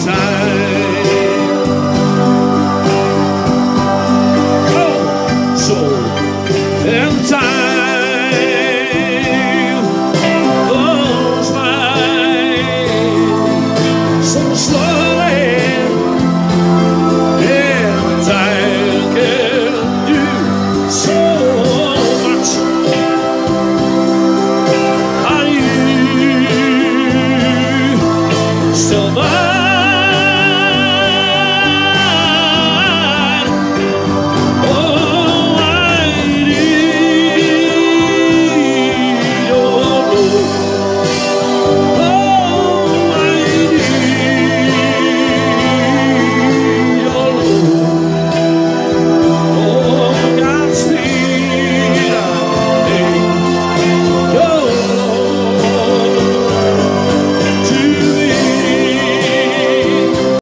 time. Oh, so in time.